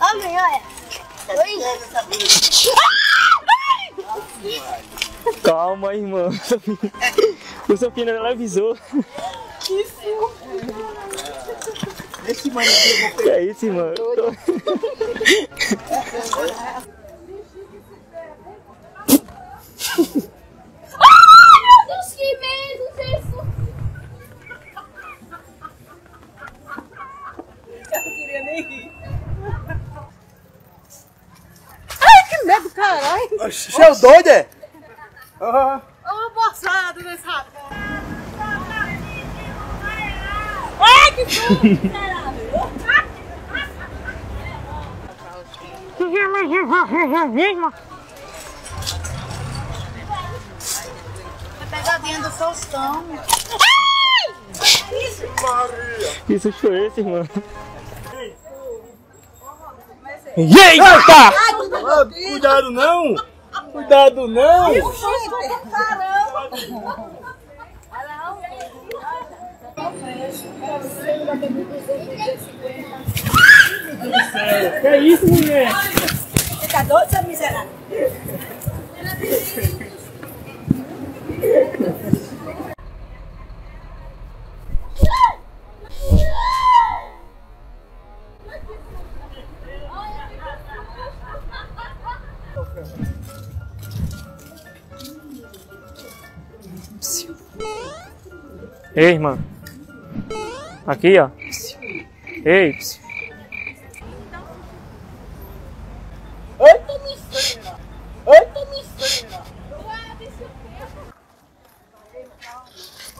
Homem, olha. Eh. Oi. Calma, irmã. O Sofina ela avisou. Que susto. Esse mano. É, é isso, irmão? caralho. Você é o doido, é? Ah, Ô, moçada nesse rapaz. Ai, que Pegadinha do Faustão. Que susto foi esse, irmã? Eita! Ah, cuidado não! Cuidado não! Que é isso, mulher? Você tá doido, seu miserável? Ei, irmã. Aqui, ó. Ei.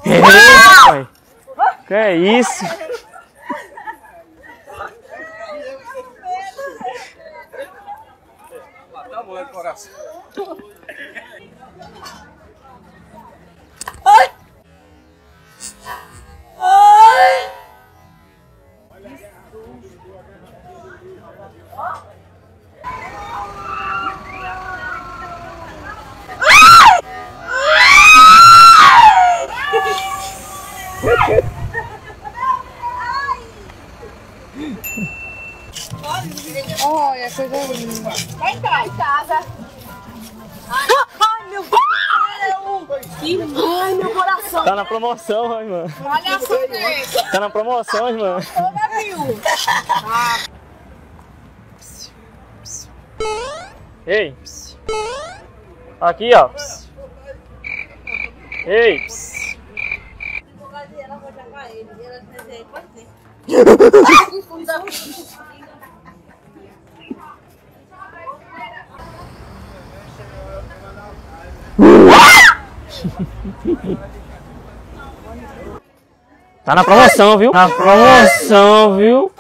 Ei, pai. Que é isso? Tamanho do coração. Olha, coisa linda. Vai entrar em casa. Ai, meu Deus. Ai, meu coração. Tá na promoção, irmã. Olha só dele. Tá na promoção, irmã. Viu. Ei. Aqui, ó. Ei. Ela vai pra ele. Ela vai dizer, pode ser. Tá na promoção, viu? Na promoção, viu?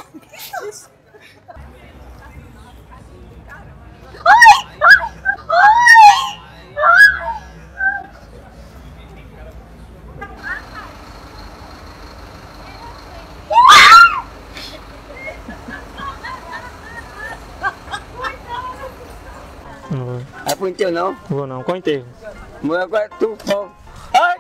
Não vou- É pro teu não? vou não, com enterro. Agora tu pô.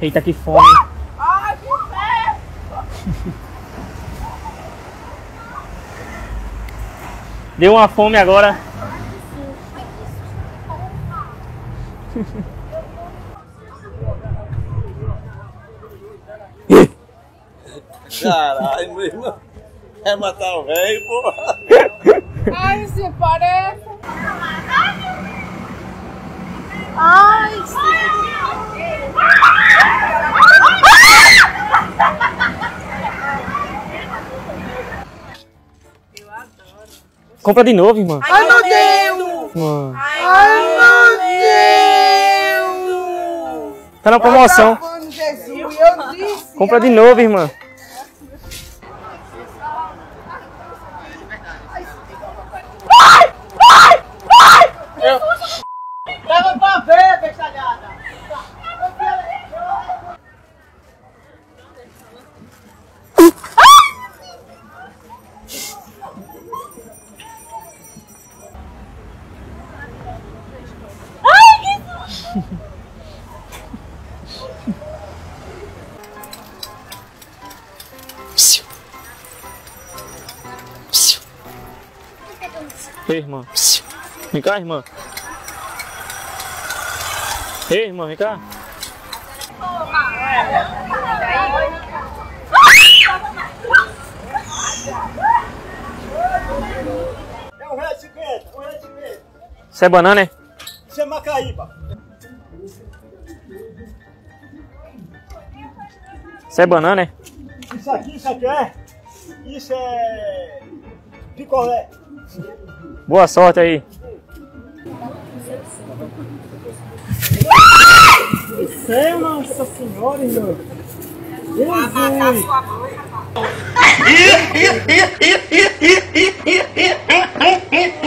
Eita, que fome. Ai, que fé. Deu uma fome agora. Caralho, meu irmão. É matar o velho, porra. Ai, se parece. Ai, Compra de novo, irmã. Ai, meu Deus. Mano. Ai, meu Deus. Tá na promoção. Eu. Compra de novo, irmã. 还是你你 Ei, irmã. Vem cá, irmã. Ei, irmã, vem cá. É. Isso é banana, é? Isso é Macaíba. Isso é banana, é? Isso aqui, isso aqui é. Isso é. Picolé. Boa sorte aí. Nossa senhora, irmão. Jesus.